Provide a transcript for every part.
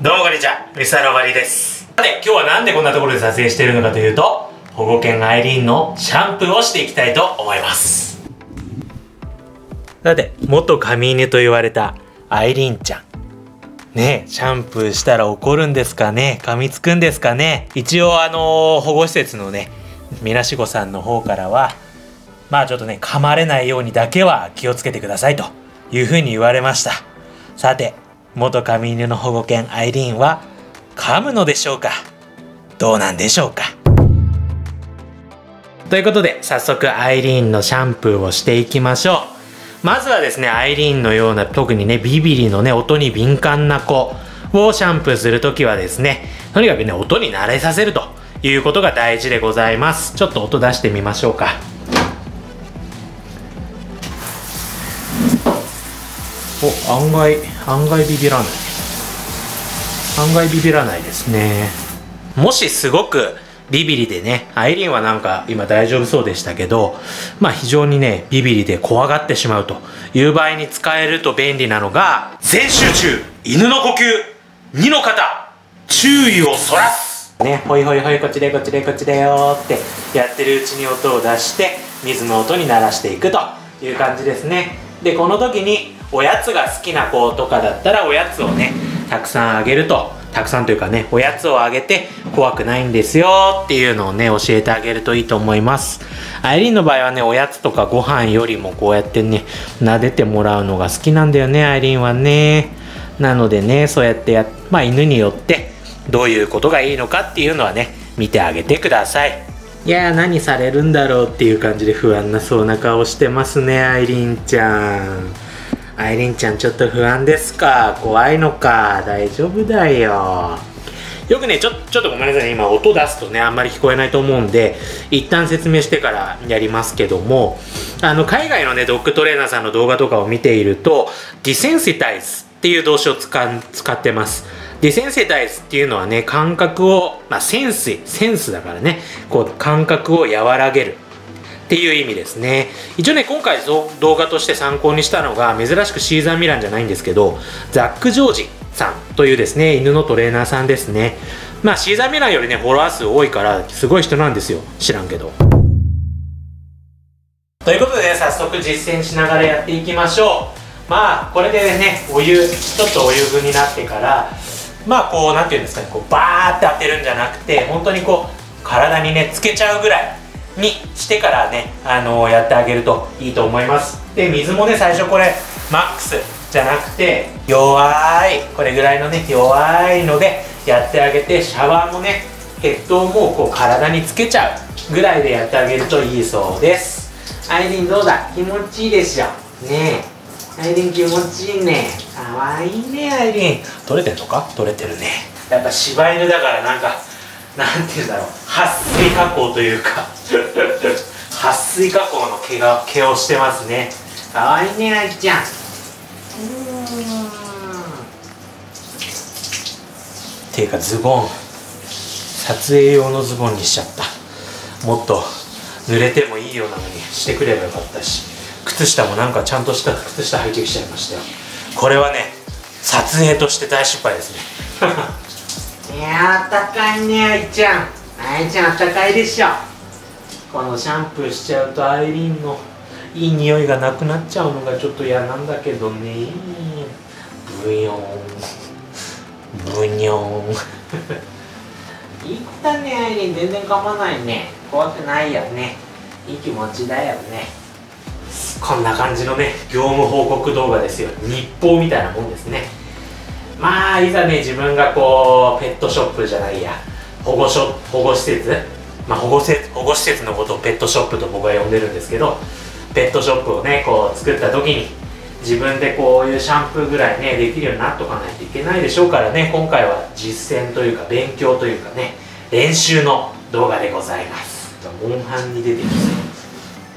どうもこんにちは、ミスターロバリーです。さて、今日はなんでこんなところで撮影しているのかというと、保護犬アイリーンのシャンプーをしていきたいと思います。さて、元髪犬と言われたアイリーンちゃん。ねえ、シャンプーしたら怒るんですかね？噛みつくんですかね？一応あのー保護施設のね、みなしごさんの方からは、まあちょっとね、噛まれないようにだけは気をつけてくださいというふうに言われました。さて、元髪犬の保護犬アイリーンは噛むのでしょうか？どうなんでしょうか？ということで、早速アイリーンのシャンプーをしていきましょう。まずはですね、アイリーンのような、特にね、ビビリのね、音に敏感な子をシャンプーするときはですね、とにかくね、音に慣れさせるということが大事でございます。ちょっと音出してみましょうか。お、案外、案外ビビらない。案外ビビらないですね。もしすごくビビリでね、アイリーンはなんか今大丈夫そうでしたけど、まあ非常にね、ビビリで怖がってしまうという場合に使えると便利なのが、全集中、犬の呼吸、2の方、注意をそらすね、ほいほいほい、こっちでこっちでこっちだよってやってるうちに音を出して、水の音に鳴らしていくという感じですね。で、この時におやつが好きな子とかだったらおやつをね、たくさんあげると、たくさんというかね、おやつをあげて怖くないんですよっていうのをね、教えてあげるといいと思います。アイリーンの場合はね、おやつとかご飯よりもこうやってね、撫でてもらうのが好きなんだよね、アイリーンはね。なのでね、そうやってや、まあ犬によってどういうことがいいのかっていうのはね、見てあげてください。いやー何されるんだろうっていう感じで不安なそうな顔してますね、アイリーンちゃん。アイリンちゃんちょっと不安ですか？怖いのか？大丈夫だよ。よくね、ちょ、ちょっとごめんなさいね。今音出すとね、あんまり聞こえないと思うんで、一旦説明してからやりますけども、あの、海外のね、ドッグトレーナーさんの動画とかを見ていると、ディセンシタイズっていう動詞を使使ってます。ディセンシタイズっていうのはね、感覚を、まあ、センス、センスだからね、こう、感覚を和らげる。っていう意味ですね。一応ね、今回動画として参考にしたのが、珍しくシーザーミランじゃないんですけど、ザック・ジョージさんというですね、犬のトレーナーさんですね。まあ、シーザーミランよりね、フォロワー数多いから、すごい人なんですよ。知らんけど。ということでね、早速実践しながらやっていきましょう。まあ、これでね、お湯、ちょっとお湯分になってから、まあ、こう、なんていうんですかね、こう、バーって当てるんじゃなくて、本当にこう、体にね、つけちゃうぐらいにしてからね、あのやってあげるといいと思います。で、水もね、最初これ、マックスじゃなくて、弱い、これぐらいのね、弱いのでやってあげて、シャワーもね、ヘッドをもうこう体につけちゃうぐらいでやってあげるといいそうです。アイリンどうだ？気持ちいいでしょ？ねえ。アイリン気持ちいいね。かわいいね、アイリン。取れてんのか？取れてるね。やっぱ柴犬だからなんか、なんて言うんだろう。撥水加工というか。撥水加工の毛が毛をしてますね。かわいいねあいちゃん。ていうかズボン。撮影用のズボンにしちゃった。もっと濡れてもいいようなのにしてくればよかったし。靴下もなんかちゃんとした靴下履いてきちゃいましたよ。これはね撮影として大失敗ですね。や、あったかいね、あいちゃん。あいちゃん、あったかいでしょ。このシャンプーしちゃうと、アイリーンのいい匂いがなくなっちゃうのがちょっと嫌なんだけどね。ブヨーン。ブニョーン。いったね、アイリーン。全然噛まないね。怖くないよね。いい気持ちだよね。こんな感じのね、業務報告動画ですよ。日報みたいなもんですね。まあいざね自分がこうペットショップじゃないや。保護所保護施設？まあ保護施保護施設のことをペットショップと僕は呼んでるんですけどペットショップをねこう作った時に自分でこういうシャンプーぐらいねできるようになっとかないといけないでしょうからね。今回は実践というか勉強というかね練習の動画でございます。モンハンに出てきそ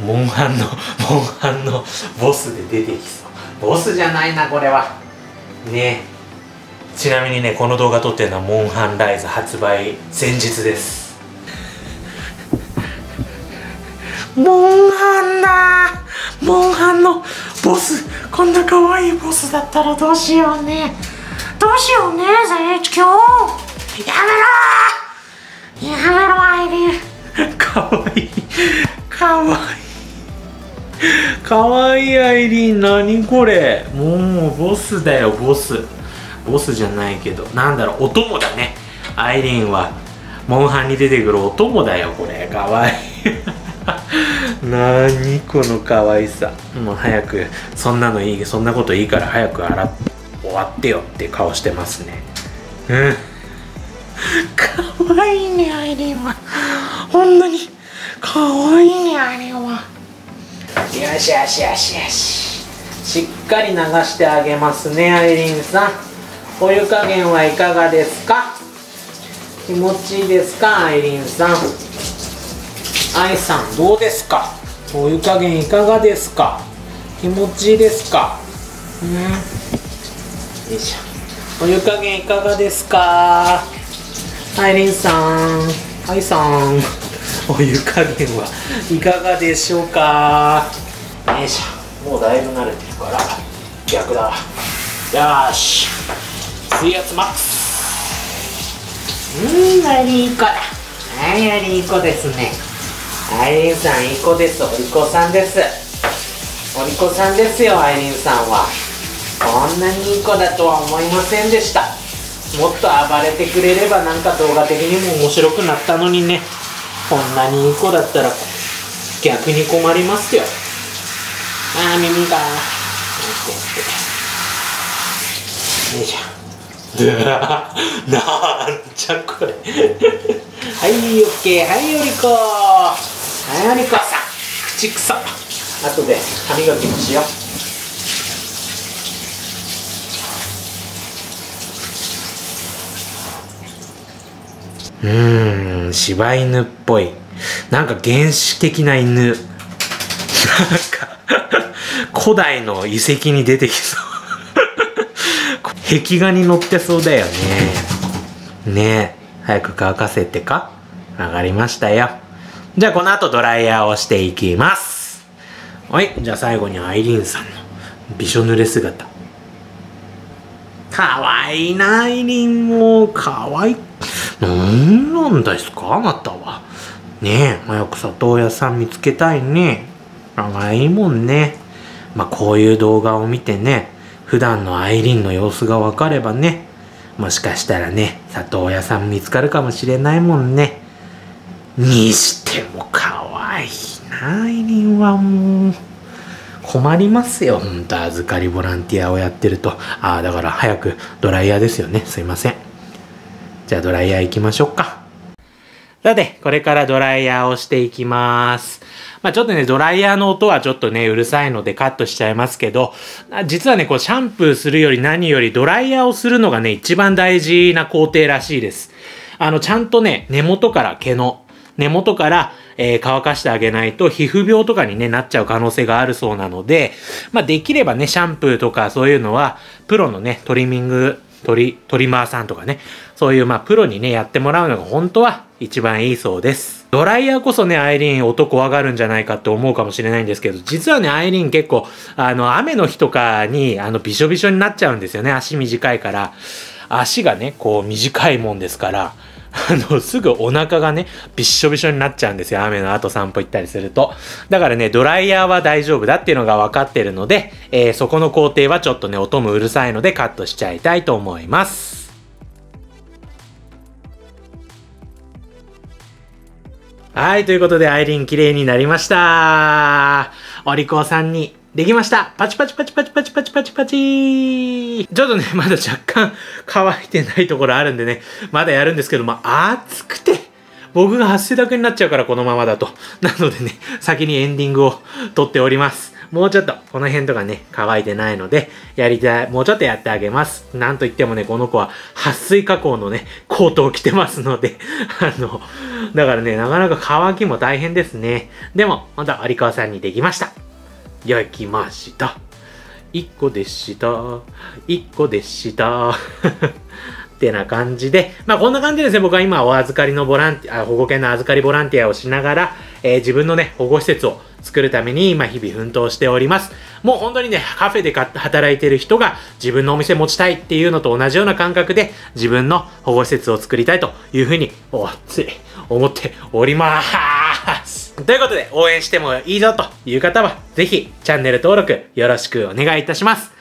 う。モンハンのモンハンのボスで出てきそう。ボスじゃないなこれは。ねちなみにねこの動画撮ってるのはモンハンライズ発売前日です。モンハンだ。モンハンのボス。こんな可愛いボスだったらどうしようね。どうしようね善一今日やめろ。やめろアイリンかわい。いかわい。いかわいいアイリー。ン何これ。もうボスだよボスボスじゃないけどなんだろうお供だね。アイリンは。モンハンに出てくるお供だよこれ。かわいい。何この可愛さ。もう早くそんなのいいそんなこといいから早く洗っ終わってよって顔してますね。うん。かわいいねアイリンは。ほんなに。かわいいねアイリンは。よしよしよしよし。しっかり流してあげますねアイリンさん。お湯加減はいかがですか？気持ちいいですか？アイリンさん。愛さんどうですか？お湯加減いかがですか？気持ちいいですか？うん。よいしょ。お湯加減いかがですか？アイリンさん。アイさん。お湯加減はいかがでしょうか？よいしょ。もうだいぶ慣れてるから逆だ。よし。水圧マックス。うんアイリンいい子だ。はいアイリンいい子ですね。アイリンさんいい子です。お利口さんです。お利口さんですよアイリンさんは。こんなにいい子だとは思いませんでした。もっと暴れてくれればなんか動画的にも面白くなったのにね。こんなにいい子だったら逆に困りますよ。ああ耳が。よいしょ。なんじゃこれ。はいオッケーはいおりこはいおりこさ口くそ後で歯磨きもしよう。うん柴犬っぽい。なんか原始的な犬。なんか古代の遺跡に出てきそう。壁画に乗ってそうだよね。ね。え早く乾かせてか。上がりましたよ。じゃあこの後ドライヤーをしていきます。はいじゃあ最後にアイリーンさんのびしょ濡れ姿。かわいいなアイリーンも。かわいい。なんなんですかあなたは。ねえ早く里親さん見つけたいね。かわいいもんね。まあこういう動画を見てね普段のアイリンの様子が分かればねもしかしたらね里親さん見つかるかもしれないもんね。にしても可愛いなアイリンはもう。困りますよほんと預かりボランティアをやってると。ああだから早くドライヤーですよね。すいません。じゃあドライヤー行きましょうか。さてこれからドライヤーをしていきますまあちょっとね、ドライヤーの音はちょっとね、うるさいのでカットしちゃいますけど、実はね、こうシャンプーするより何よりドライヤーをするのがね、一番大事な工程らしいです。あの、ちゃんとね、根元から毛の、根元から、えー、乾かしてあげないと皮膚病とかに、ね、なっちゃう可能性があるそうなので、まあ、できればね、シャンプーとかそういうのは、プロのね、トリミング、トリ、トリマーさんとかね、そういうまあ、プロにね、やってもらうのが本当は一番いいそうです。ドライヤーこそね、アイリーン音怖がるんじゃないかって思うかもしれないんですけど、実はね、アイリーン結構、あの、雨の日とかに、あの、びしょびしょになっちゃうんですよね。足短いから。足がね、こう短いもんですから、あの、すぐお腹がね、びしょびしょになっちゃうんですよ。雨の後散歩行ったりすると。だからね、ドライヤーは大丈夫だっていうのが分かってるので、えー、そこの工程はちょっとね、音もうるさいのでカットしちゃいたいと思います。はい、ということで、アイリン綺麗になりました。お利口さんにできましたパチパチパチパチパチパチパチパチちょっとね、まだ若干 乾いてないところあるんでね、まだやるんですけど、も、暑くて、僕が汗だくになっちゃうからこのままだと。なのでね、先にエンディングを撮っております。もうちょっと、この辺とかね、乾いてないので、やりたい、もうちょっとやってあげます。なんといってもね、この子は、撥水加工のね、コートを着てますので、あの、だからね、なかなか乾きも大変ですね。でも、また、有川さんにできました。焼きました。1個でした。1個でした。ってな感じで、まあこんな感じですね、僕は今お預かりのボランティア、保護犬の預かりボランティアをしながら、えー、自分のね、保護施設を作るために今日々奮闘しております。もう本当にね、カフェで働いてる人が自分のお店持ちたいっていうのと同じような感覚で自分の保護施設を作りたいというふうに、おつい、思っております。ということで、応援してもいいぞという方は、ぜひチャンネル登録よろしくお願いいたします。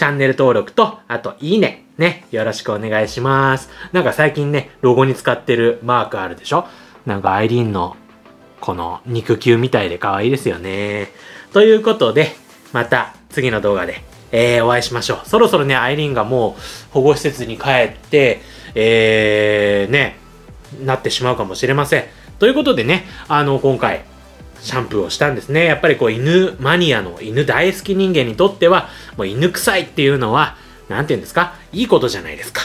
チャンネル登録と、あと、いいね。ね。よろしくお願いします。なんか最近ね、ロゴに使ってるマークあるでしょ？なんかアイリーンの、この肉球みたいで可愛いですよね。ということで、また次の動画で、えー、お会いしましょう。そろそろね、アイリーンがもう保護施設に帰って、えー、ね、なってしまうかもしれません。ということでね、あの、今回、シャンプーをしたんですね。やっぱりこう犬マニアの犬大好き人間にとっては、もう犬臭いっていうのは、なんて言うんですか？いいことじゃないですか。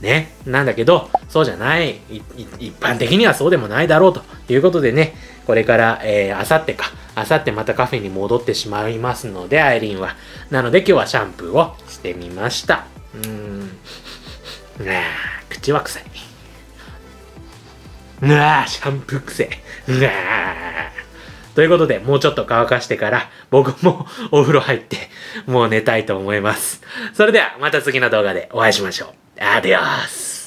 ね。なんだけど、そうじゃない。い一般的にはそうでもないだろうということでね、これから、えー、あさってか、あさってまたカフェに戻ってしまいますので、アイリンは。なので今日はシャンプーをしてみました。うーん。うわ口は臭い。うわシャンプー臭い。うわということで、もうちょっと乾かしてから、僕も お風呂入って、もう寝たいと思います。それでは、また次の動画でお会いしましょう。アディオス